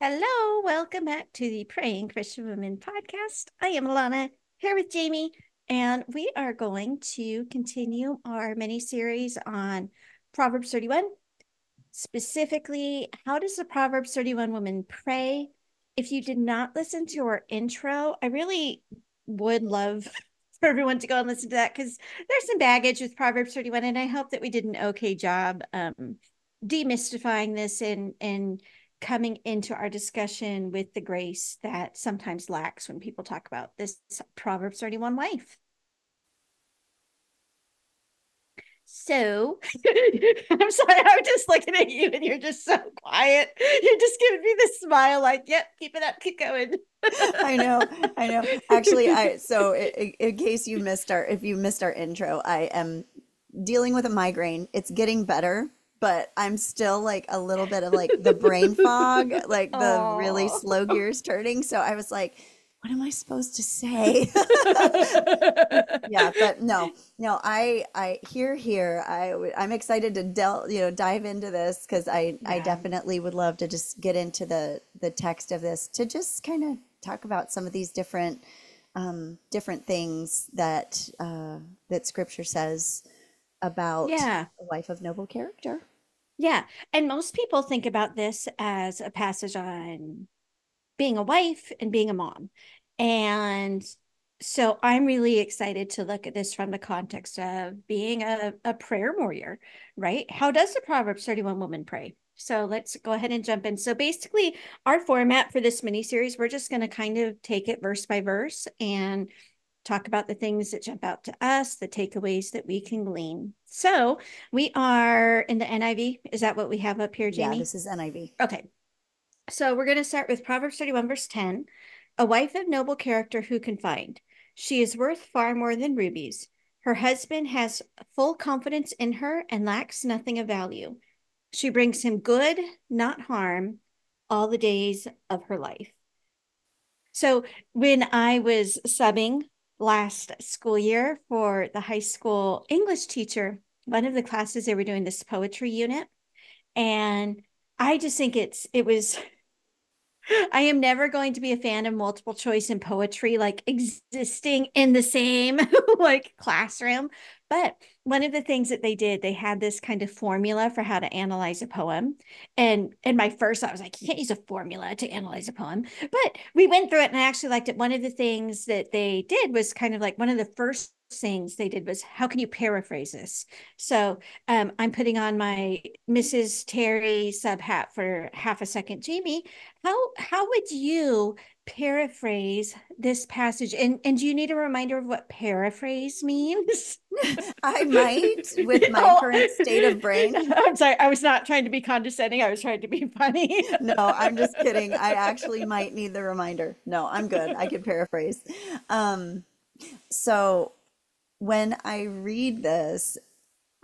Hello, welcome back to the Praying Christian Women podcast. I am Alana here with Jamie, and we are going to continue our mini series on Proverbs 31. Specifically, how does the Proverbs 31 woman pray? If you did not listen to our intro, I really would love for everyone to go and listen to that because there's some baggage with Proverbs 31, and I hope that we did an okay job um, demystifying this and and coming into our discussion with the grace that sometimes lacks when people talk about this Proverbs 31 wife. So I'm sorry, I'm just looking at you and you're just so quiet. You're just giving me this smile, like, yep, keep it up, keep going. I know, I know. Actually, I so in, in case you missed our if you missed our intro, I am dealing with a migraine. It's getting better, but I'm still like a little bit of like the brain fog, like the Aww. really slow gears turning. So I was like, what am I supposed to say? yeah, but no, no, I, I here, here, I, I'm excited to del, you know, dive into this because I, yeah. I definitely would love to just get into the, the text of this to just kind of talk about some of these different, um, different things that, uh, that Scripture says about yeah. a wife of noble character. Yeah. And most people think about this as a passage on being a wife and being a mom. And so I'm really excited to look at this from the context of being a, a prayer warrior, right? How does the Proverbs 31 woman pray? So let's go ahead and jump in. So basically, our format for this mini series, we're just going to kind of take it verse by verse and talk about the things that jump out to us, the takeaways that we can glean. So we are in the NIV. Is that what we have up here, Jamie? Yeah, this is NIV. Okay. So we're going to start with Proverbs 31, verse 10. A wife of noble character who can find? She is worth far more than rubies. Her husband has full confidence in her and lacks nothing of value. She brings him good, not harm, all the days of her life. So when I was subbing last school year for the high school English teacher. One of the classes they were doing this poetry unit. And I just think it's it was I am never going to be a fan of multiple choice in poetry, like existing in the same like classroom. But one of the things that they did, they had this kind of formula for how to analyze a poem. And and my first, I was like, you can't use a formula to analyze a poem. But we went through it and I actually liked it. One of the things that they did was kind of like one of the first things they did was how can you paraphrase this so um, i'm putting on my mrs terry sub hat for half a second jamie how how would you paraphrase this passage and and do you need a reminder of what paraphrase means i might with my current state of brain i'm sorry i was not trying to be condescending i was trying to be funny no i'm just kidding i actually might need the reminder no i'm good i can paraphrase um so when i read this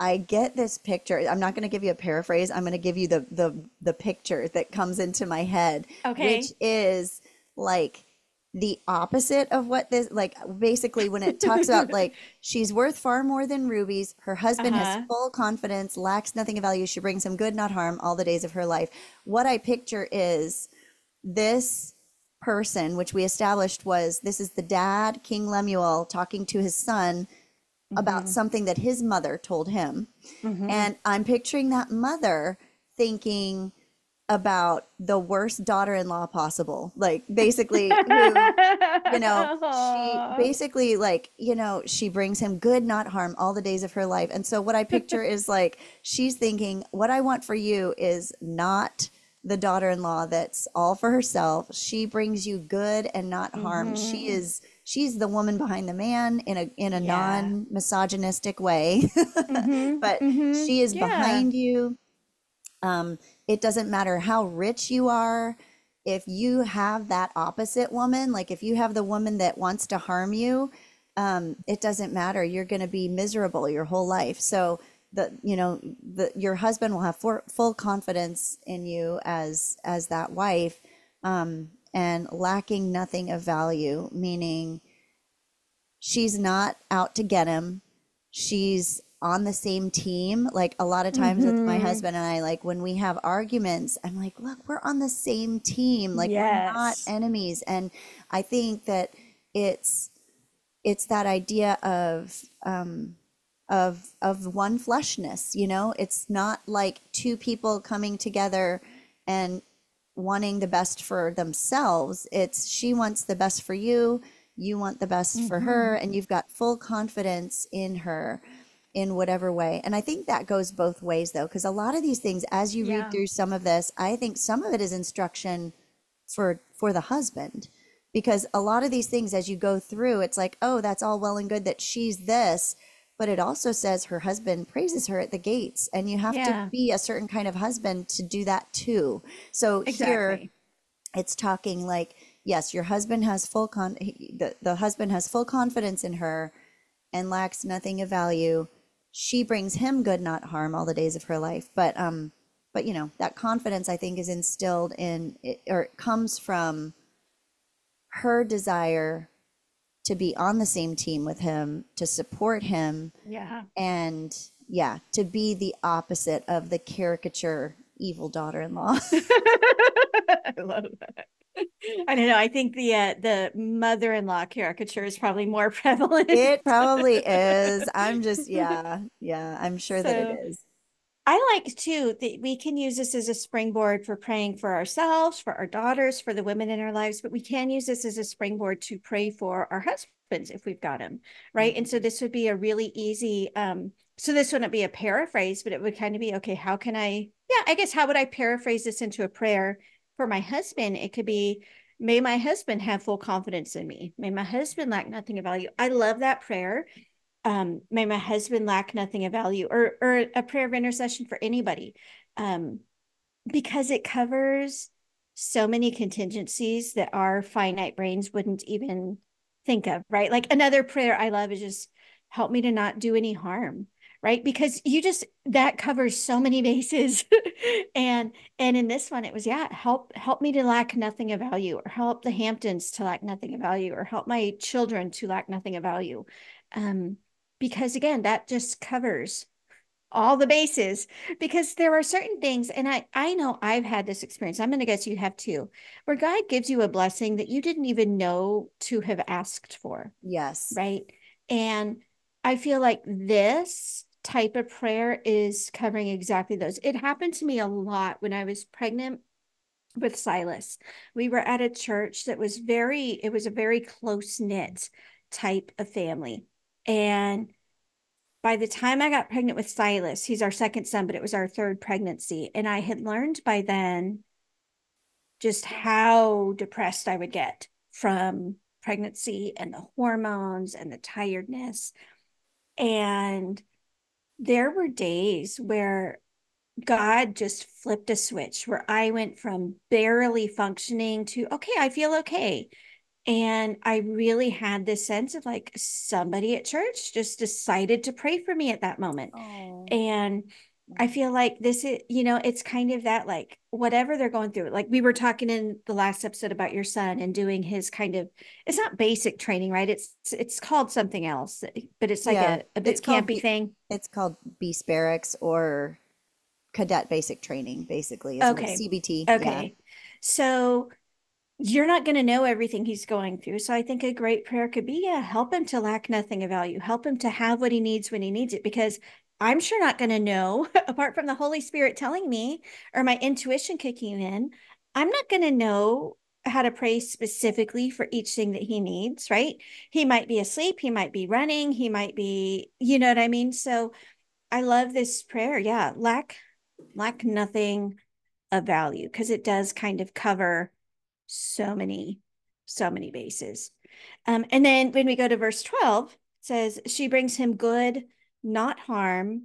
I get this picture. I'm not going to give you a paraphrase. I'm going to give you the the the picture that comes into my head, okay. which is like the opposite of what this like basically when it talks about like she's worth far more than rubies her husband uh-huh. has full confidence lacks nothing of value she brings him good not harm all the days of her life what i picture is this person which we established was this is the dad king lemuel talking to his son mm-hmm. about something that his mother told him mm-hmm. and i'm picturing that mother thinking about the worst daughter-in-law possible like basically who, you know she basically like you know she brings him good not harm all the days of her life and so what i picture is like she's thinking what i want for you is not the daughter-in-law that's all for herself she brings you good and not harm mm-hmm. she is she's the woman behind the man in a in a yeah. non-misogynistic way mm-hmm. but mm-hmm. she is yeah. behind you um it doesn't matter how rich you are. If you have that opposite woman, like if you have the woman that wants to harm you, um, it doesn't matter. You're going to be miserable your whole life. So the you know the your husband will have for, full confidence in you as as that wife, um, and lacking nothing of value, meaning she's not out to get him. She's on the same team. Like a lot of times with my Mhm. husband and I, like when we have arguments, I'm like, look, we're on the same team. Like we're not enemies. And I think that it's it's that idea of um of of one fleshness, you know? It's not like two people coming together and wanting the best for themselves. It's she wants the best for you, you want the best for her, Mhm. and you've got full confidence in her in whatever way. And I think that goes both ways though, because a lot of these things, as you read through some of this, I think some of it is instruction for for the husband. Because a lot of these things, as you go through, it's like, oh, that's all well and good that she's this, but it also says her husband praises her at the gates, and you have to be a certain kind of husband to do that too. So here it's talking like yes your husband has full con he- the, the husband has full confidence in her and lacks nothing of value she brings him good not harm all the days of her life but um but you know that confidence i think is instilled in or it comes from her desire to be on the same team with him to support him Yeah. and yeah to be the opposite of the caricature evil daughter-in-law I love that. I don't know. I think the uh, the mother-in-law caricature is probably more prevalent. It probably is. I'm just, yeah, yeah, I'm sure that it is. I like too that we can use this as a springboard for praying for ourselves, for our daughters, for the women in our lives, but we can use this as a springboard to pray for our husbands if we've got them, right? And so Mhm. this would be a really easy um so this wouldn't be a paraphrase, but it would kind of be okay, how can I yeah, I guess how would I paraphrase this into a prayer for my husband? It could be may my husband have full confidence in me. May my husband lack nothing of value. I love that prayer um, may my husband lack nothing of value or or a prayer of intercession for anybody um, because it covers so many contingencies that our finite brains wouldn't even think of right like another prayer i love is just help me to not do any harm right? Because you just that covers so many bases. And and in this one it was yeah help help me to lack nothing of value or help the hamptons to lack nothing of value or help my children to lack nothing of value. Um because again that just covers all the bases because there are certain things and i i know i've had this experience. I'm going to guess you have too where god gives you a blessing that you didn't even know to have asked for Yes. right? And i feel like this type of prayer is covering exactly those it happened to me a lot when i was pregnant with silas we were at a church that was very it was a very close knit type of family and by the time I got pregnant with Silas, he's our second son, but it was our third pregnancy. And I had learned by then just how depressed I would get from pregnancy and the hormones and the tiredness. And there were days where God just flipped a switch where I went from barely functioning to, okay, I feel okay. And I really had this sense of like somebody at church just decided to pray for me at that moment. Oh. And I feel like this is, you know, it's kind of that like whatever they're going through. Like we were talking in the last episode about your son and doing his kind of it's not basic training, right? It's it's called something else, but it's like Yeah, a, a bit it's campy thing. It's called Beast Barracks or Cadet Basic Training, basically. Okay. CBT. Yeah. Okay. So you're not going to know everything he's going through. So I think a great prayer could be, yeah, help him to lack nothing of value. Help him to have what he needs when he needs it. Because I'm sure not going to know, apart from the Holy Spirit telling me or my intuition kicking in, I'm not going to know how to pray specifically for each thing that he needs, right? He might be asleep, he might be running, he might be, you know what I mean? So I love this prayer. Yeah, lack lack nothing of value because it does kind of cover so many so many bases um, and then when we go to verse 12 it says she brings him good not harm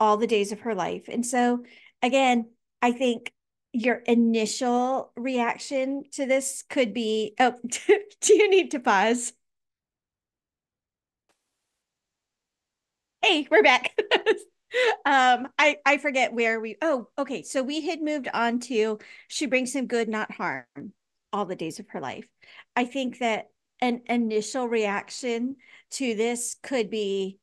all the days of her life. And so again i think your initial reaction to this could be oh do you need to pause? Hey we're back. Um i i forget where we oh okay so we had moved on to she brings him good not harm all the days of her life. I think that an initial reaction to this could be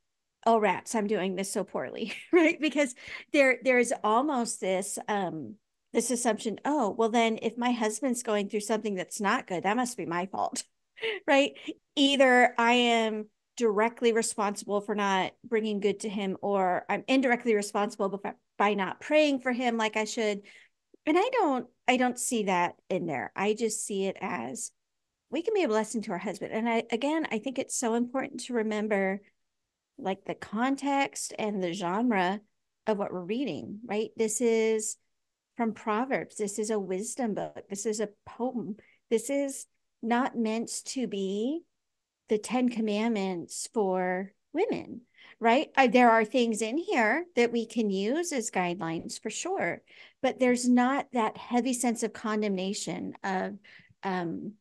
oh rats i'm doing this so poorly right? Because there there's almost this um this assumption oh well then if my husband's going through something that's not good that must be my fault right? Either i am directly responsible for not bringing good to him or i'm indirectly responsible by not praying for him like i should. And i don't i don't see that in there. I just see it as we can be a blessing to our husband. And i again i think it's so important to remember like the context and the genre of what we're reading, right? This is from Proverbs. This is a wisdom book. This is a poem. This is not meant to be the 10 commandments for women, right? Uh, there are things in here that we can use as guidelines for sure, but there's not that heavy sense of condemnation of um,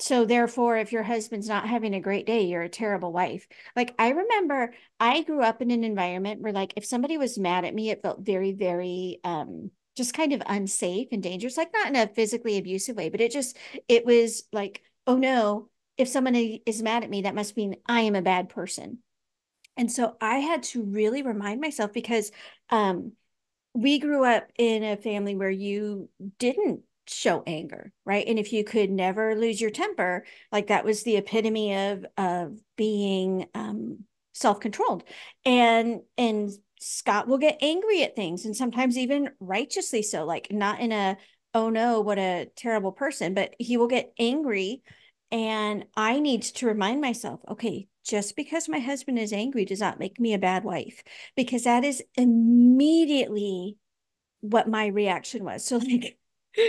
so therefore if your husband's not having a great day you're a terrible wife. Like i remember i grew up in an environment where like if somebody was mad at me it felt very very um just kind of unsafe and dangerous like not in a physically abusive way but it just it was like oh no if someone is mad at me that must mean i am a bad person. And so i had to really remind myself because um we grew up in a family where you didn't show anger right? And if you could never lose your temper like that was the epitome of of being um self-controlled. And and scott will get angry at things and sometimes even righteously so like not in a oh no what a terrible person but he will get angry and i need to remind myself okay just because my husband is angry does not make me a bad wife because that is immediately what my reaction was. So like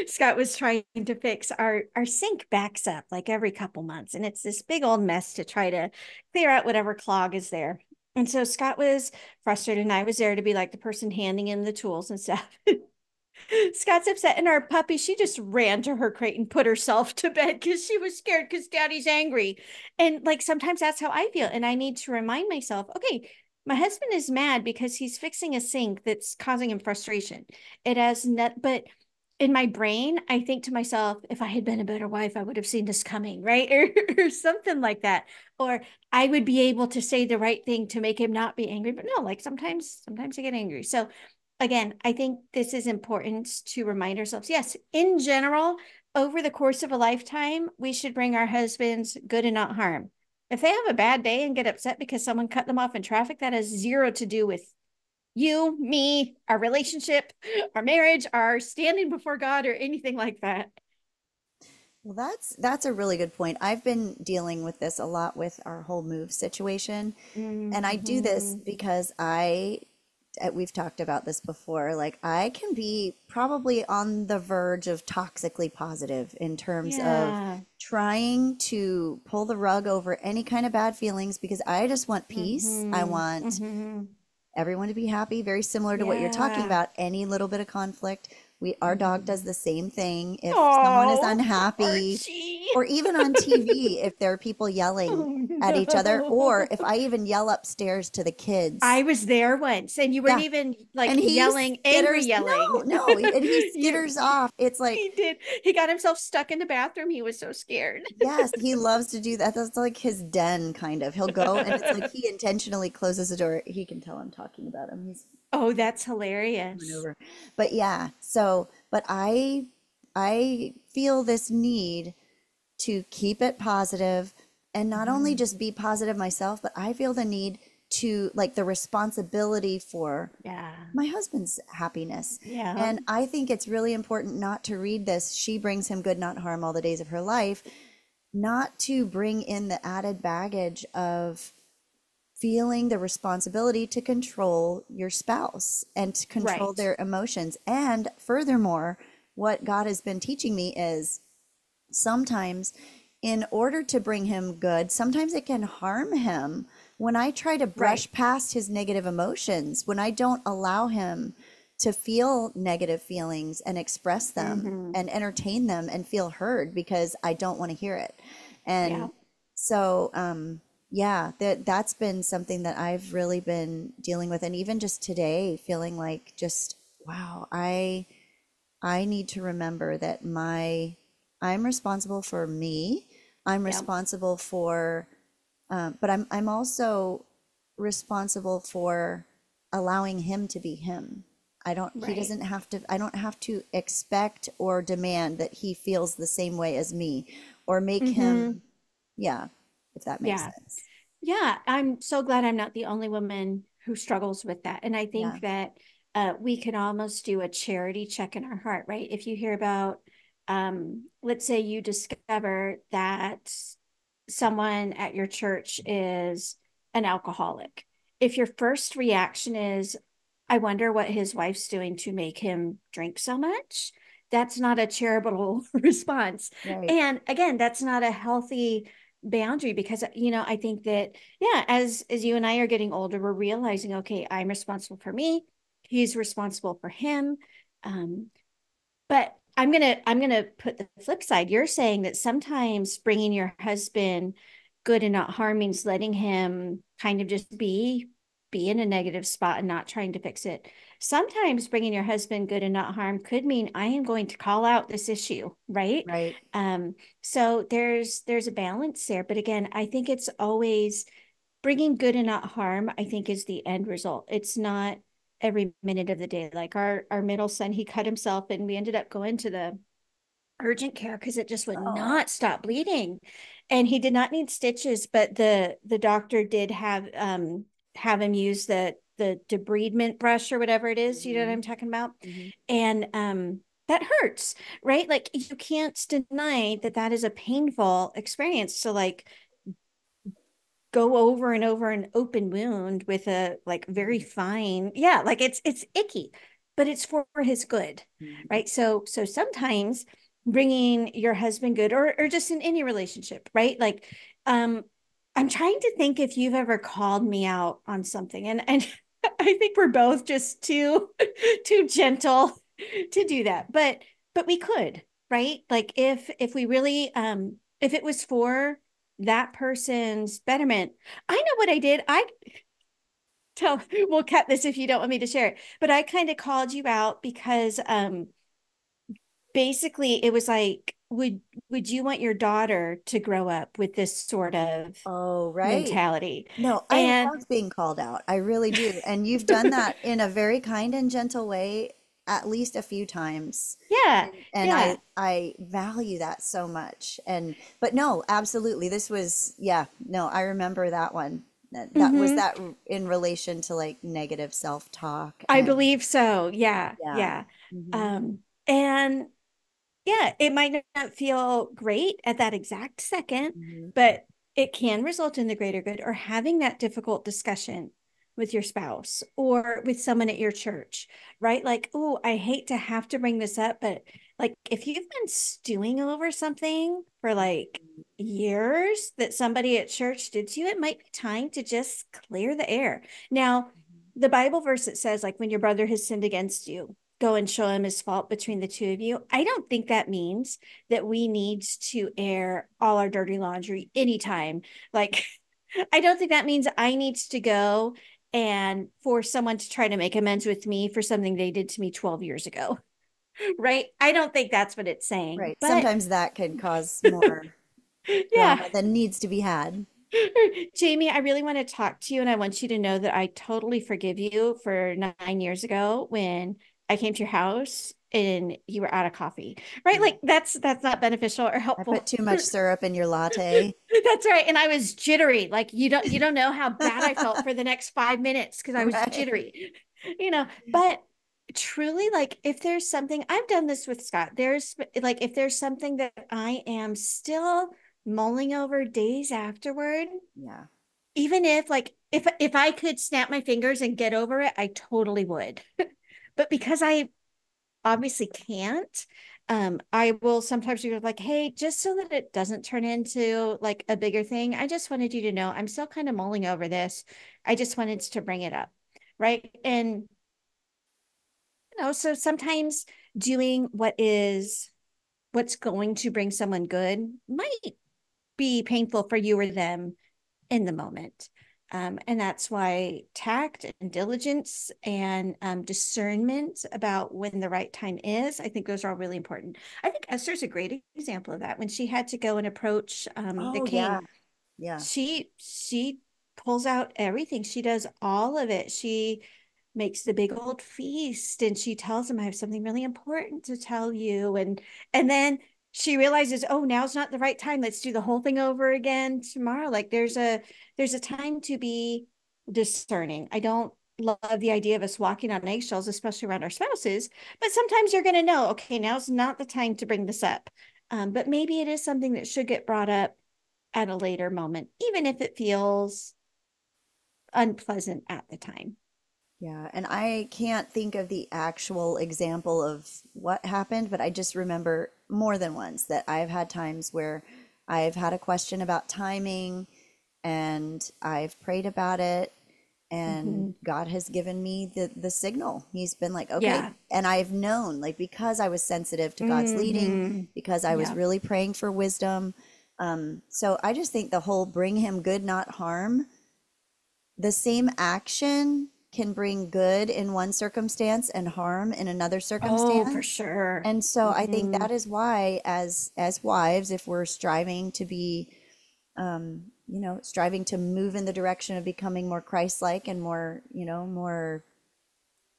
Scott was trying to fix our our sink backs up like every couple months and it's this big old mess to try to clear out whatever clog is there. And so Scott was frustrated and I was there to be like the person handing him the tools and stuff. Scott's upset and our puppy, she just ran to her crate and put herself to bed because she was scared because daddy's angry. And like sometimes that's how I feel. And I need to remind myself, okay, my husband is mad because he's fixing a sink that's causing him frustration. It has not, but in my brain, I think to myself, if I had been a better wife, I would have seen this coming, right? Or, something like that. Or I would be able to say the right thing to make him not be angry. But no, like sometimes, sometimes I get angry. So again, I think this is important to remind ourselves. Yes, in general, over the course of a lifetime, we should bring our husbands good and not harm. If they have a bad day and get upset because someone cut them off in traffic, that has zero to do with you, me, our relationship, our marriage, our standing before God, or anything like that. Well, that's that's a really good point. I've been dealing with this a lot with our whole move situation. Mm-hmm. And I do this mm-hmm. because I uh, we've talked about this before. Like I can be probably on the verge of toxically positive in terms yeah. of trying to pull the rug over any kind of bad feelings because I just want peace. Mm-hmm. I want mm-hmm everyone to be happy, very similar to yeah. what you're talking about. Any little bit of conflict, we our dog does the same thing if Aww, someone is unhappy or even on TV if there are people yelling oh, no. at each other or if I even yell upstairs to the kids. I was there once and you weren't yeah. even like and yelling angry yelling. No, no, and he skitters off. It's like he did. He got himself stuck in the bathroom. He was so scared. yes, he loves to do that. That's like his den kind of. He'll go and it's like he intentionally closes the door. He can tell I'm talking about him. He's Oh, that's hilarious. But yeah, so but I I feel this need to keep it positive and not mm-hmm. only just be positive myself, but I feel the need to like the responsibility for yeah my husband's happiness yeah and i think it's really important not to read this she brings him good not harm all the days of her life not to bring in the added baggage of feeling the responsibility to control your spouse and to control right. their emotions. And furthermore, what God has been teaching me is sometimes in order to bring him good, sometimes it can harm him when I try to brush right. past his negative emotions, when I don't allow him to feel negative feelings and express them mm-hmm. and entertain them and feel heard because I don't want to hear it. And yeah. so, um, yeah that that's been something that i've really been dealing with and even just today feeling like just wow i i need to remember that my i'm responsible for me i'm responsible for um, but i'm i'm also responsible for allowing him to be him. I don't, he doesn't have to, I don't have to expect or demand that he feels the same way as me or make Mhm. him, yeah, if that makes Yeah. sense. Yeah, I'm so glad I'm not the only woman who struggles with that. And I think Yeah. that uh, we can almost do a charity check in our heart, right? If you hear about, um, let's say you discover that someone at your church is an alcoholic. If your first reaction is, I wonder what his wife's doing to make him drink so much, that's not a charitable response. Right. And again, that's not a healthy boundary because you know i think that yeah as as you and i are getting older we're realizing okay i'm responsible for me he's responsible for him um but i'm gonna i'm gonna put the flip side. You're saying that sometimes bringing your husband good and not harm means letting him kind of just be be in a negative spot and not trying to fix it sometimes bringing your husband good and not harm could mean i am going to call out this issue right Right. um, so there's there's a balance there, but again, I think it's always bringing good and not harm. I think is the end result. It's not every minute of the day. Like our our middle son, he cut himself, and we ended up going to the urgent care because it just would Oh. not stop bleeding, and he did not need stitches, but the the doctor did have um have him use the the debridement brush or whatever it is. You know what I'm talking about? Mhm. and um that hurts right like you can't deny that that is a painful experience to like go over and over an open wound with a like very fine yeah like it's it's icky but it's for his good Mhm. right so so sometimes bringing your husband good or or just in any relationship right like um i'm trying to think if you've ever called me out on something and and i think we're both just too too gentle to do that but but we could right? Like if if we really um if it was for that person's betterment i know what i did. I tell we'll cut this if you don't want me to share it but i kind of called you out because um basically it was like would would you want your daughter to grow up with this sort of Oh, right. mentality No, I and love being called out. I really do. And you've done that in a very kind and gentle way at least a few times. yeah And yeah I I value that so much. And but no, absolutely. This was yeah, no, I remember that one. That, that was Mhm. that in relation to like negative self-talk i believe so yeah yeah. yeah Mhm. um and yeah it might not feel great at that exact second Mhm. but it can result in the greater good or having that difficult discussion with your spouse or with someone at your church, right? Like, oh, I hate to have to bring this up, but like if you've been stewing over something for like years that somebody at church did to you, it might be time to just clear the air. Now, the Bible verse that says, like, when your brother has sinned against you, go and show him his fault between the two of you. I don't think that means that we need to air all our dirty laundry anytime. Like, I don't think that means I need to go and for someone to try to make amends with me for something they did to me 12 years ago. Right? I don't think that's what it's saying. Right. But Sometimes that can cause more yeah. than needs to be had. Jamie, I really want to talk to you and I want you to know that I totally forgive you for nine years ago when I came to your house and you were out of coffee. Right? Like that's that's not beneficial or helpful. I put too much syrup in your latte. That's right. And I was jittery. Like you don't you don't know how bad I felt for the next five minutes because I was Right. jittery. You know, but truly like if there's something I've done this with Scott, there's like if there's something that I am still mulling over days afterward, Yeah. even if like if if I could snap my fingers and get over it, I totally would. but because I obviously can't, um, I will sometimes be like, hey, just so that it doesn't turn into like a bigger thing, I just wanted you to know I'm still kind of mulling over this. I just wanted to bring it up. Right. And you know, so sometimes doing what is what's going to bring someone good might be painful for you or them in the moment. Um, and that's why tact and diligence and um, discernment about when the right time is, I think those are all really important. I think Esther's a great example of that. When she had to go and approach um, the Oh, king, yeah. Yeah. she she pulls out everything. She does all of it. She makes the big old feast and she tells him I have something really important to tell you and and then she realizes oh now's not the right time. Let's do the whole thing over again tomorrow. Like there's a there's a time to be discerning. I don't love the idea of us walking on eggshells especially around our spouses but sometimes you're going to know okay now's not the time to bring this up. Um, but maybe it is something that should get brought up at a later moment even if it feels unpleasant at the time. Yeah, and I can't think of the actual example of what happened, but I just remember more than once that I've had times where I've had a question about timing and I've prayed about it and God has given me the the signal. He's been like, okay, yeah and I've known like because I was sensitive to God's leading, hmm because I was yeah really praying for wisdom. Um, so I just think the whole bring him good, not harm the same action can bring good in one circumstance and harm in another circumstance. Oh, for sure. And so I think hmm that is why as as wives, if we're striving to be um, you know, striving to move in the direction of becoming more Christ-like and more, you know, more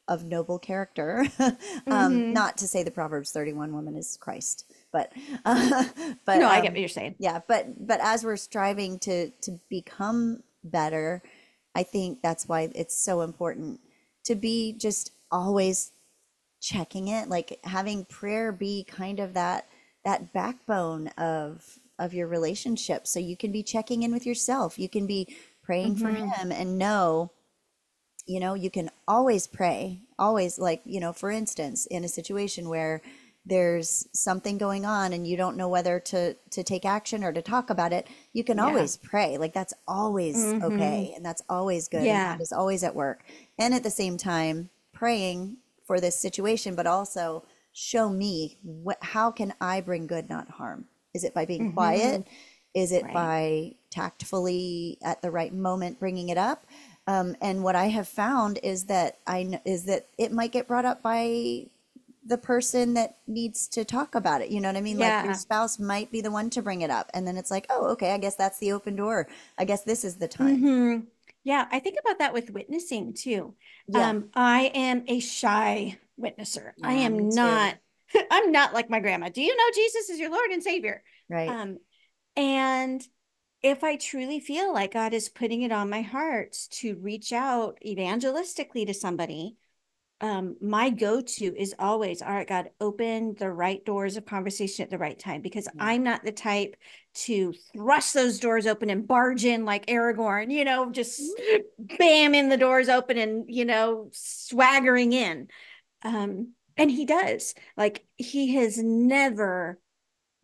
of noble character. um, hmm not to say the Proverbs 31 woman is Christ, but uh, but No, I get um what you're saying. yeah, but but as we're striving to to become better, I think that's why it's so important to be just always checking it, like having prayer be kind of that that backbone of of your relationship. So you can be checking in with yourself. You can be praying for hmm him and know you know, you can always pray, always like, you know, for instance, in a situation where there's something going on and you don't know whether to to take action or to talk about it, you can Yeah. always pray. Like that's always hmm okay and that's always good Yeah. is always at work. And at the same time, praying for this situation, but also show me what how can I bring good, not harm? Is it by being hmm quiet? Is it Right. by tactfully at the right moment bringing it up? Um, and what I have found is that I is that it might get brought up by the person that needs to talk about it. You know what I mean? Like your spouse might be the one to bring it up, and then it's like, oh, okay, I guess that's the open door. I guess this is the time. hmm Yeah. I think about that with witnessing too. Yeah, Um, I am a shy witnesser. I yeah, me am not, I'm not like my grandma. Do you know Jesus is your Lord and Savior? Right. Um, and if I truly feel like God is putting it on my heart to reach out evangelistically to somebody, um, my go-to is always, all right, God, open the right doors of conversation at the right time because Yeah. I'm not the type to thrust those doors open and barge in like Aragorn, you know, just bam in the doors open and, you know, swaggering in. Um, and he does. Like he has never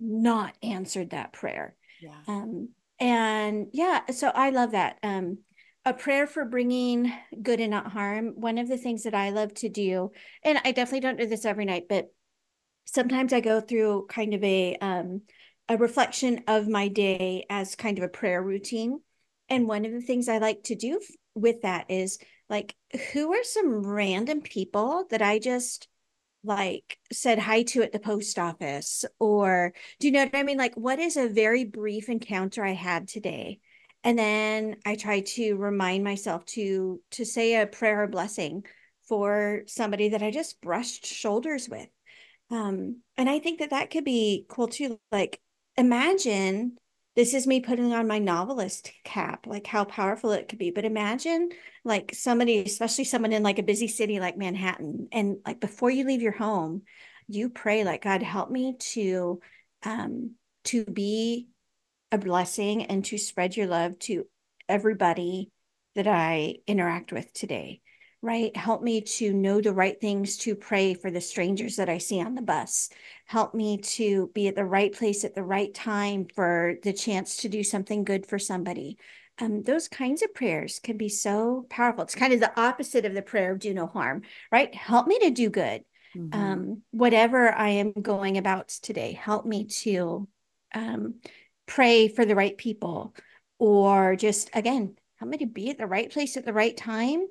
not answered that prayer. Yeah. Um, and yeah, so I love that. Um, a prayer for bringing good and not harm. One of the things that I love to do, and I definitely don't do this every night, but sometimes I go through kind of a um, a reflection of my day as kind of a prayer routine. And one of the things I like to do with that is like, who are some random people that I just like said hi to at the post office or do you know what I mean? Like what is a very brief encounter I had today? And then I try to remind myself to to say a prayer or blessing for somebody that I just brushed shoulders with. Um, and I think that that could be cool too. Like imagine this is me putting on my novelist cap, like how powerful it could be. But imagine like somebody, especially someone in like a busy city like Manhattan, and like before you leave your home, you pray like God help me to um to be a blessing and to spread your love to everybody that I interact with today, right? Help me to know the right things to pray for the strangers that I see on the bus. Help me to be at the right place at the right time for the chance to do something good for somebody. Um, those kinds of prayers can be so powerful. It's kind of the opposite of the prayer of do no harm, right? Help me to do good. hmm Um, whatever I am going about today, help me to um, pray for the right people or just again help me to be at the right place at the right time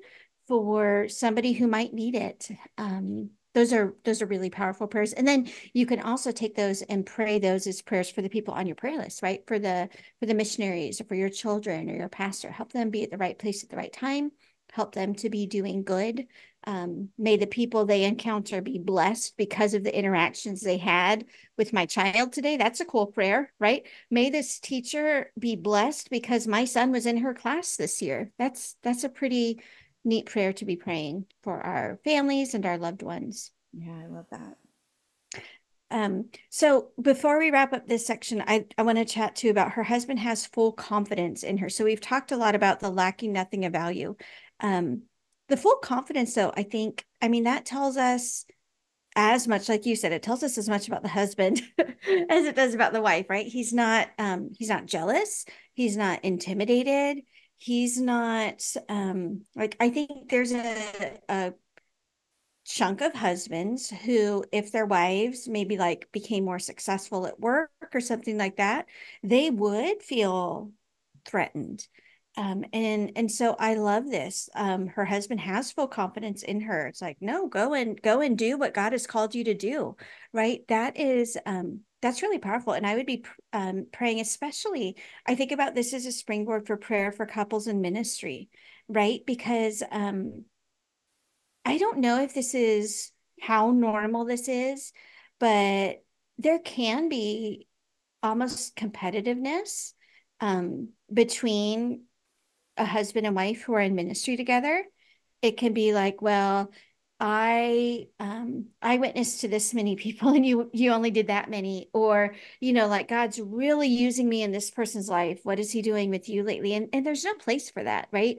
for somebody who might need it. Um those are those are really powerful prayers. And then you can also take those and pray those as prayers for the people on your prayer list right? For the for the missionaries or for your children or your pastor. Help them be at the right place at the right time. Help them to be doing good um, may the people they encounter be blessed because of the interactions they had with my child today that's a cool prayer right may this teacher be blessed because my son was in her class this year that's that's a pretty neat prayer to be praying for our families and our loved ones. Yeah, I love that. Um, so before we wrap up this section, I, I want to chat too about her husband has full confidence in her. So we've talked a lot about the lacking nothing of value. Um, the full confidence, though, I think, I mean, that tells us as much, like you said, it tells us as much about the husband as it does about the wife, right? He's not um, he's not jealous, he's not intimidated, he's not um like i think there's a, a chunk of husbands who if their wives maybe like became more successful at work or something like that they would feel threatened um, and and so I love this. Um, her husband has full confidence in her. It's like, no, go and go and do what God has called you to do, right? That is um, that's really powerful. And I would be um, praying, especially, I think about this as a springboard for prayer for couples in ministry, right? Because um, I don't know if this is how normal this is, but there can be almost competitiveness um, between a husband and wife who are in ministry together. It can be like, well, I um I witnessed to this many people and you you only did that many. Or you know like God's really using me in this person's life. What is he doing with you lately? And and there's no place for that right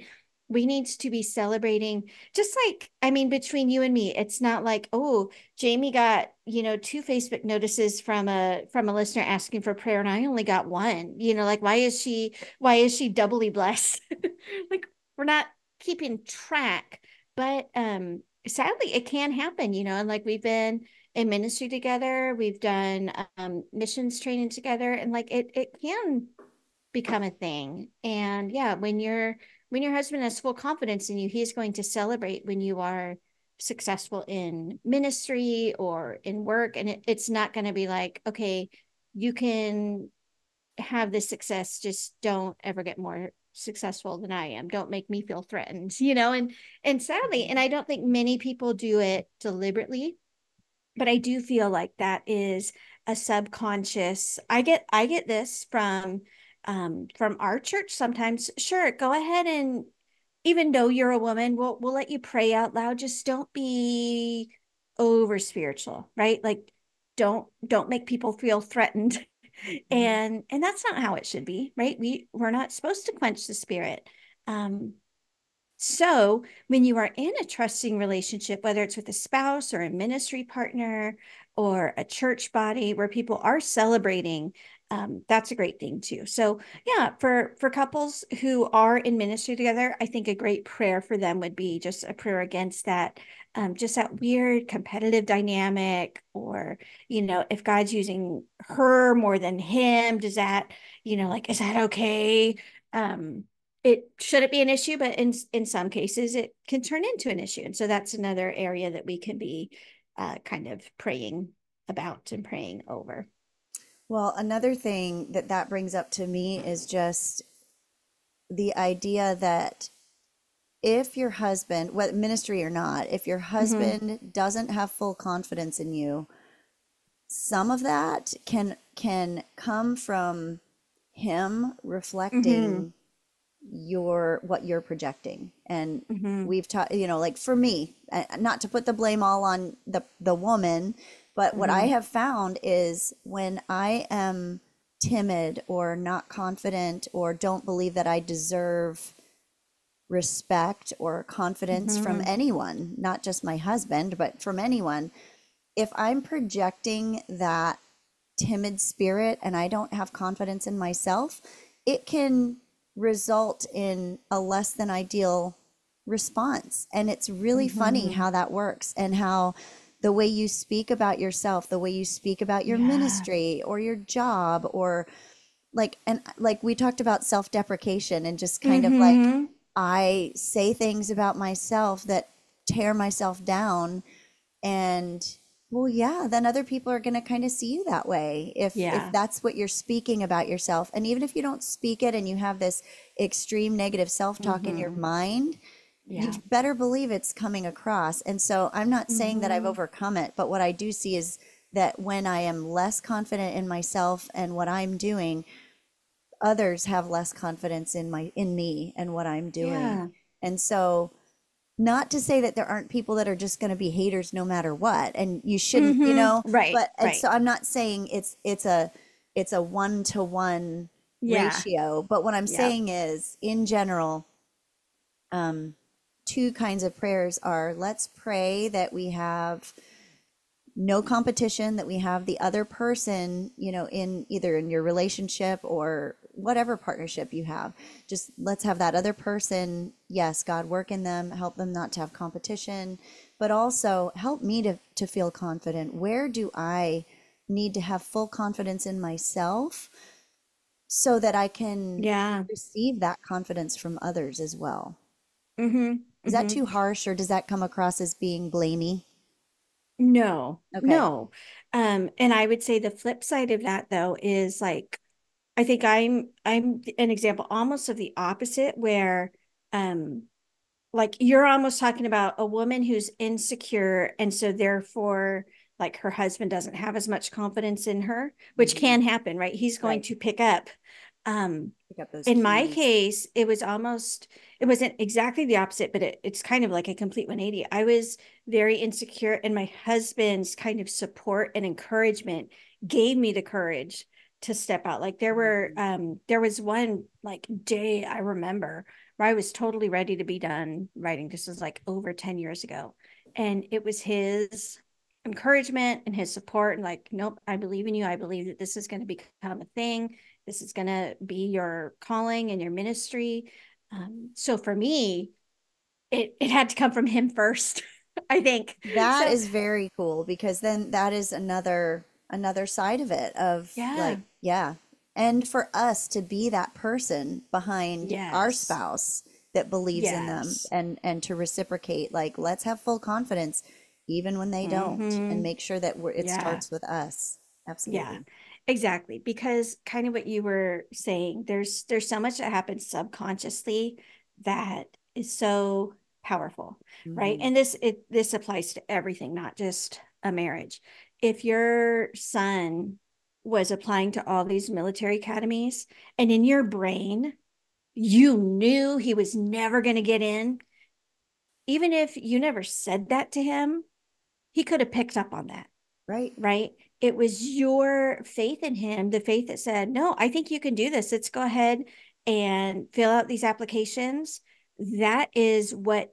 we need to be celebrating just like I mean between you and me it's not like oh Jamie got you know two Facebook notices from a from a listener asking for prayer and I only got one. You know like why is she why is she doubly blessed? Like we're not keeping track but um sadly it can happen you know and like we've been in ministry together we've done um, missions training together and like it it can become a thing. And yeah when you're when your husband has full confidence in you he is going to celebrate when you are successful in ministry or in work and it, it's not going to be like okay you can have this success just don't ever get more successful than I am. Don't make me feel threatened, you know? And and sadly, mm-hmm. and I don't think many people do it deliberately, but I do feel like that is a subconscious. I get I get this from um from our church sometimes. Sure, go ahead and even though you're a woman, we'll we'll let you pray out loud. Just don't be over spiritual, right? Like don't don't make people feel threatened Mm-hmm. and and that's not how it should be right we we're not supposed to quench the spirit um so when you are in a trusting relationship whether it's with a spouse or a ministry partner or a church body where people are celebrating um, that's a great thing too. So yeah for for couples who are in ministry together i think a great prayer for them would be just a prayer against that um, just that weird competitive dynamic or you know if god's using her more than him does that you know like is that okay? Um it shouldn't be an issue but in in some cases it can turn into an issue. And so that's another area that we can be uh, kind of praying about and praying over well another thing that that brings up to me is just the idea that if your husband, what ministry or not, if your mm-hmm. husband mm-hmm. doesn't have full confidence in you, some of that can can come from him reflecting mm-hmm. your what you're projecting and mm-hmm. we've taught you know like for me not to put the blame all on the the woman but what i mm-hmm. have found is when i am timid or not confident or don't believe that i deserve respect or confidence mm-hmm. from anyone, not just my husband, but from anyone, if I'm projecting that timid spirit and I don't have confidence in myself, it can result in a less than ideal response. And it's really mm-hmm. funny how that works and how the way you speak about yourself, the way you speak about your yeah. ministry or your job or like and like we talked about self-deprecation and just kind mm-hmm. of like mm-hmm. I say things about myself that tear myself down and well yeah then other people are going to kind of see you that way if Yeah. if that's what you're speaking about yourself and even if you don't speak it and you have this extreme negative self-talk in your Mhm. Mind you better believe it's coming across and so i'm not saying that i've Mhm. overcome it but what i do see is that when i am less confident in myself and what i'm doing others have less confidence in my in me and what i'm doing Yeah. and so not to say that there aren't people that are just going to be haters no matter what and you shouldn't you Mhm. know Right, but and right. so i'm not saying it's it's a it's a one to one Yeah. ratio but what i'm Yeah. saying is in general um two kinds of prayers are let's pray that we have no competition that we have the other person you know in either in your relationship or whatever partnership you have just let's have that other person yes god work in them help them not to have competition but also help me to to feel confident where do i need to have full confidence in myself so that i can Yeah. receive that confidence from others as well Mm-hmm. Is that too harsh or does that come across as being blamey No, Okay. no. Um, and I would say the flip side of that though is like I think I'm I'm an example almost of the opposite where um like you're almost talking about a woman who's insecure and so therefore like her husband doesn't have as much confidence in her, which Mhm. can happen, right? He's going Right. to pick up um pick up those in my keys. case, it was almost, it wasn't exactly the opposite, but it, it's kind of like a complete 180. I was very insecure, and my husband's kind of support and encouragement gave me the courage to step out. Like there were, Mhm. um, there was one like day I remember where I was totally ready to be done writing. This was like over 10 years ago. And it was his encouragement and his support and like, nope, I believe in you. I believe that this is going to become a thing this is going to be your calling and your ministry um, so for me it it had to come from him first i think That so is very cool because then that is another another side of it of Yeah. like yeah. And for us to be that person behind our spouse that believes in them and and to reciprocate like let's have full confidence even when they don't and Mhm. make sure that we're, it Yeah. starts with us. absolutely yeah Absolutely. Exactly because kind of what you were saying there's there's so much that happens subconsciously that is so powerful right Mhm. and this it this applies to everything not just a marriage if your son was applying to all these military academies and in your brain you knew he was never going to get in even if you never said that to him he could have picked up on that Right. right? It was your faith in him, the faith that said, No, I think you can do this. Let's go ahead and fill out these applications. That is what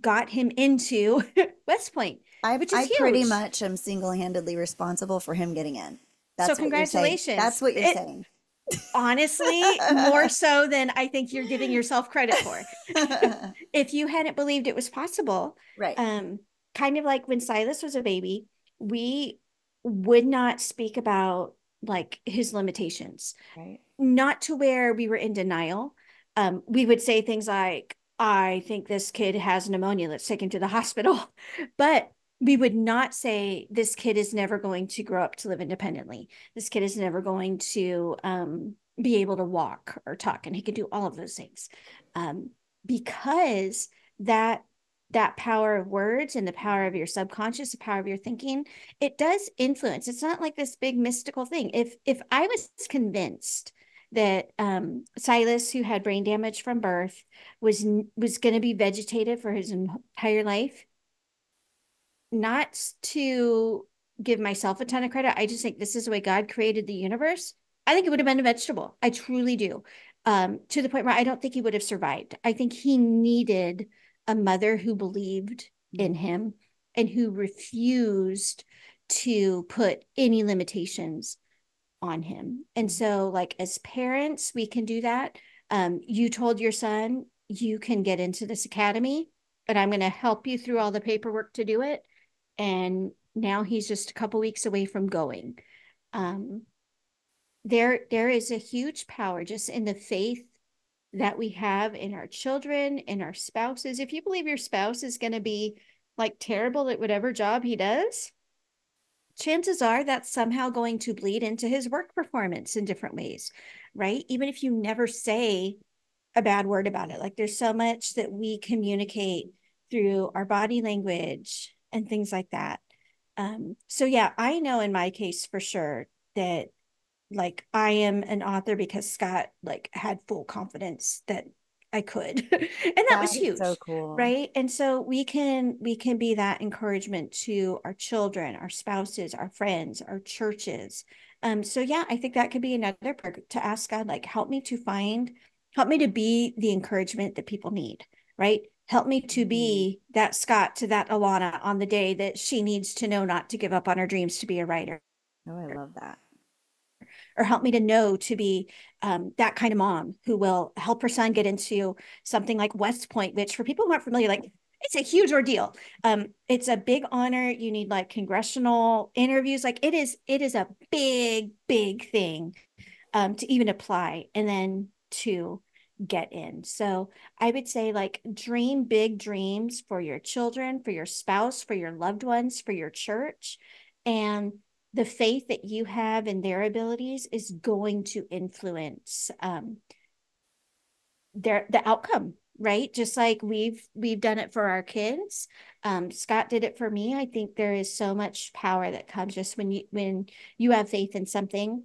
got him into West Point, I which I is pretty much am single-handedly responsible for him getting in. That's So what you're saying. congratulations. That's what you're It- saying. Honestly, more so than I think you're giving yourself credit for. if you hadn't believed it was possible, Right. um, kind of like when Silas was a baby, we would not speak about like his limitations, Right. not to where we were in denial. Um, we would say things like, I think this kid has pneumonia, let's take him to the hospital. But we would not say this kid is never going to grow up to live independently. This kid is never going to um, be able to walk or talk, and he can do all of those things. Um, because that that power of words and the power of your subconscious the power of your thinking it does influence. It's not like this big mystical thing. If if i was convinced that um, silas who had brain damage from birth was was going to be vegetative for his entire life not to give myself a ton of credit i just think this is the way god created the universe i think it would have been a vegetable. I truly do. Um, to the point where i don't think he would have survived. I think he needed a mother who believed in him and who refused to put any limitations on him. And so, like, as parents, we can do that. Um, you told your son, you can get into this academy, and I'm going to help you through all the paperwork to do it. And now he's just a couple weeks away from going. Um, there, there is a huge power just in the faith that we have in our children, in our spouses. If you believe your spouse is going to be like terrible at whatever job he does, chances are that's somehow going to bleed into his work performance in different ways, right? Even if you never say a bad word about it, like there's so much that we communicate through our body language and things like that. Um, so yeah, I know in my case for sure that like I am an author because Scott like had full confidence that I could. and that, that was huge. So cool. Right. And so we can we can be that encouragement to our children, our spouses, our friends, our churches. Um, so yeah, I think that could be another part to ask God, like, help me to find, help me to be the encouragement that people need, right? Help me to be mm-hmm. that Scott to that Alana on the day that she needs to know not to give up on her dreams to be a writer. Oh, I love that or help me to know to be um, that kind of mom who will help her son get into something like West Point, which for people who aren't familiar, like it's a huge ordeal. Um, it's a big honor. You need like congressional interviews. Like it is, it is a big, big thing um, to even apply and then to get in. So I would say like dream big dreams for your children, for your spouse, for your loved ones, for your church. And the faith that you have in their abilities is going to influence um, their the outcome right? Just like we've we've done it for our kids. Um, scott did it for me. I think there is so much power that comes just when you when you have faith in something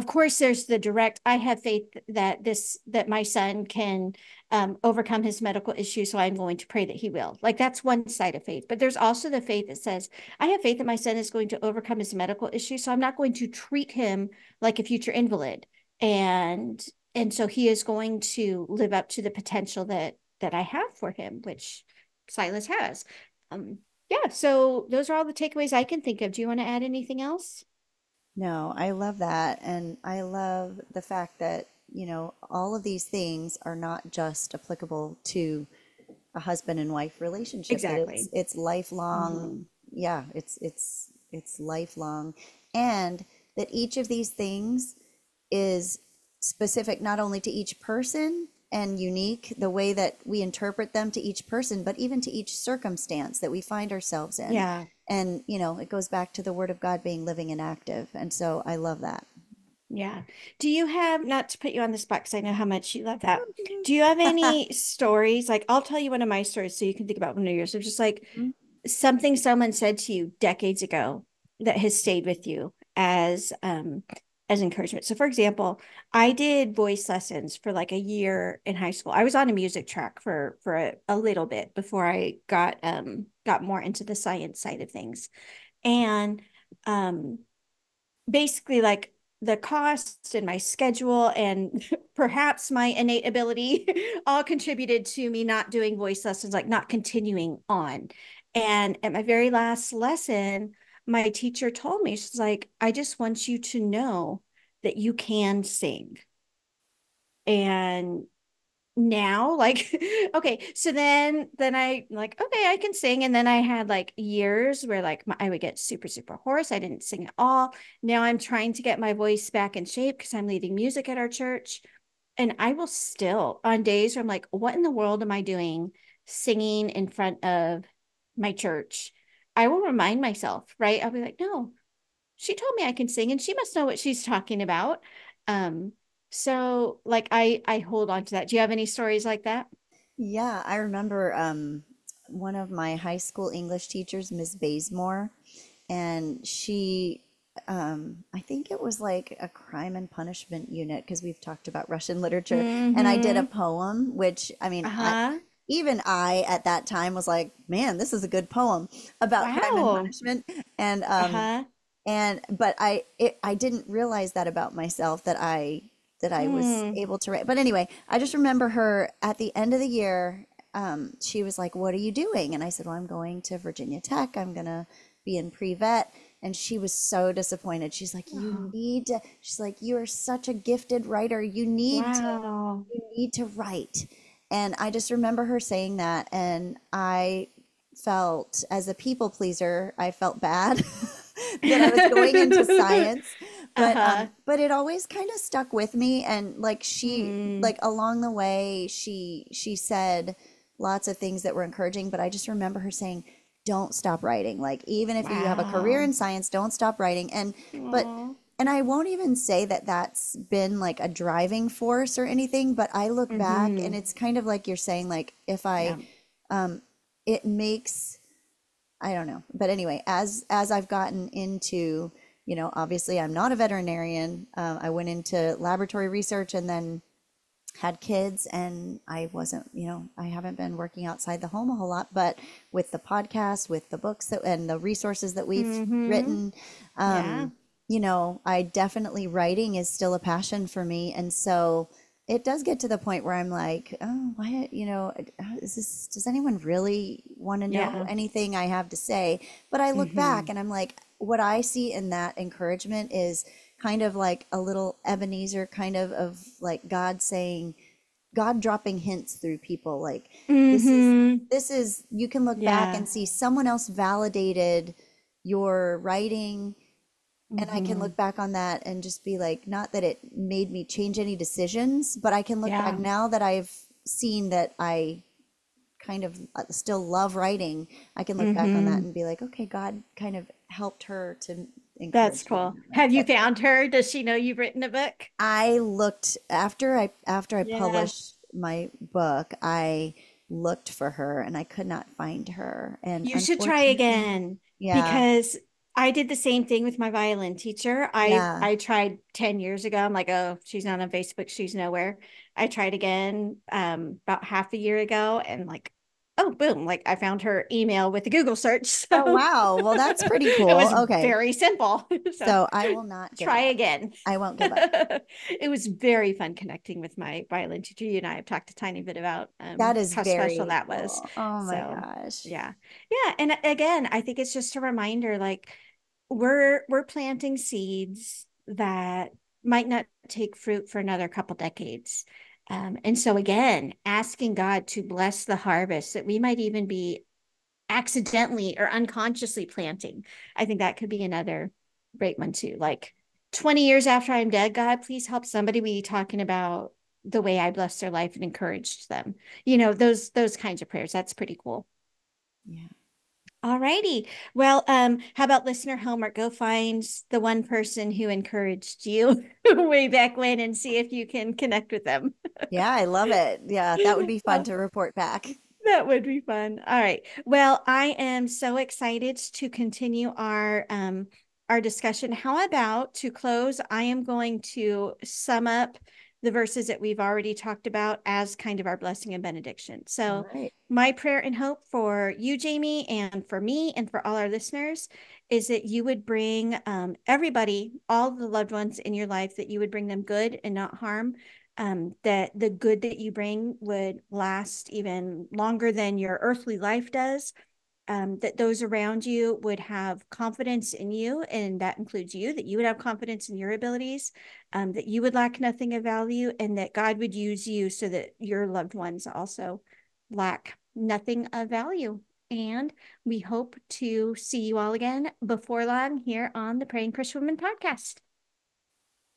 of course there's the direct i have faith that this that my son can um, overcome his medical issue so i'm going to pray that he will. Like that's one side of faith but there's also the faith that says i have faith that my son is going to overcome his medical issue so i'm not going to treat him like a future invalid. And and so he is going to live up to the potential that that i have for him which silas has. Um yeah so those are all the takeaways i can think of. Do you want to add anything else no, I love that. And I love the fact that, you know, all of these things are not just applicable to a husband and wife relationship. Exactly. It's, it's lifelong. Mm-hmm. Yeah, it's it's it's lifelong. And that each of these things is specific not only to each person and unique the way that we interpret them to each person, but even to each circumstance that we find ourselves in. Yeah. And you know it goes back to the word of god being living and active. And so i love that. Yeah. Do you have not to put you on the spot because i know how much you love that. Do you have any stories? Like i'll tell you one of my stories so you can think about one of yours. Just like mm-hmm. something someone said to you decades ago that has stayed with you as um as encouragement. So for example, I did voice lessons for like a year in high school. I was on a music track for for a, a little bit before I got um got more into the science side of things. And um basically like the cost and my schedule and perhaps my innate ability all contributed to me not doing voice lessons like not continuing on. And at my very last lesson, my teacher told me, she's like, I just want you to know that you can sing. And now like okay so then then i like okay i can sing. And then i had like years where like my, i would get super super hoarse. I didn't sing at all. Now i'm trying to get my voice back in shape because i'm leading music at our church. And i will still on days where i'm like what in the world am i doing singing in front of my church I will remind myself, right? I'll be like, no, she told me I can sing and she must know what she's talking about. Um, so like I I hold on to that. Do you have any stories like that? Yeah, I remember um one of my high school English teachers, Ms. Bazemore, and she um, I think it was like a crime and punishment unit because we've talked about Russian literature, mm-hmm. and I did a mm-hmm. poem, which I mean, uh-huh. I, even I at that time was like, man, this is a good poem about wow. crime and punishment. And um uh-huh. and but I it, I didn't realize that about myself that I that I was mm. able to write. But anyway, I just remember her at the end of the year. Um, she was like, "What are you doing?" And I said, "Well, I'm going to Virginia Tech. I'm gonna be in pre-vet." And she was so disappointed. She's like, "You need to." She's like, "You are such a gifted writer. You need wow. to. You need to write." And I just remember her saying that. And I felt, as a people pleaser, I felt bad that I was going into science. But uh-huh. um, but it always kind of stuck with me, and like she mm. like along the way, she she said lots of things that were encouraging. But I just remember her saying, don't stop writing. Like even if wow. you have a career in science, don't stop writing. And Aww. but and I won't even say that that's been like a driving force or anything, but I look mm-hmm. back and it's kind of like you're saying like if I yeah. um it makes I don't know. But anyway, as as I've gotten into, you know, obviously I'm not a veterinarian. Um, I went into laboratory research and then had kids and I wasn't, you know, I haven't been working outside the home a whole lot, but with the podcast, with the books that, and the resources that we've mm-hmm. written, um, yeah. You know, I definitely writing is still a passion for me. And so it does get to the point where I'm like, oh, why, you know, is this, does anyone really want to know yeah. anything I have to say? But I look mm-hmm. back and I'm like, what I see in that encouragement is, kind of like a little Ebenezer kind of of like God saying, God dropping hints through people like mm-hmm. this is mm-hmm. this is you can look yeah. back and see someone else validated your writing mm-hmm. and I can mm-hmm. look back on that and just be like not that it made me change any decisions but I can look yeah. back now that I've seen that I kind of uh, still love writing I can look mm-hmm. back on that mm-hmm. and be like okay God kind of helped her to that's cool. Have you found her? Does she know you've written a book? I looked after I after I yeah. published my book, I looked for her and I could not find her. And you should try again. Yeah. Because I did the same thing with my violin teacher. I yeah. I tried 10 years ago. I'm like, oh, she's not on Facebook, she's nowhere. I tried again um about half a year ago and like oh, boom, like I found her email with the Google search. So. Oh, wow. Well, that's pretty cool. it was okay. very simple. so, so, I will not try up. again. I won't give up. it was very fun connecting with my violin teacher. You and I have talked a tiny bit about um, that is how special that was. Oh my so, gosh. Yeah. Yeah. And again, I think it's just a reminder like we're we're planting seeds that might not take fruit for another couple decades um, and so, again, asking God to bless the harvest that we might even be accidentally or unconsciously planting. I think that could be another great one, too. Like 20 years after I'm dead, God, please help somebody be talking about the way I blessed their life and encouraged them. You know, those those kinds of prayers. That's pretty cool. Yeah. All righty. Well, um, how about listener homework? Go find the one person who encouraged you way back when and see if you can connect with them. yeah, I love it. Yeah, that would be fun to report back. That would be fun. All right. Well, I am so excited to continue our um our discussion. How about to close? I am going to sum up the verses that we've already talked about as kind of our blessing and benediction. So, right. my prayer and hope for you, Jamie, and for me, and for all our listeners is that you would bring um, everybody, all the loved ones in your life, that you would bring them good and not harm. Um, that the good that you bring would last even longer than your earthly life does um, that those around you would have confidence in you, and that includes you, that you would have confidence in your abilities, um, that you would lack nothing of value, and that God would use you so that your loved ones also lack nothing of value. And we hope to see you all again before long here on the Praying Christian Women podcast.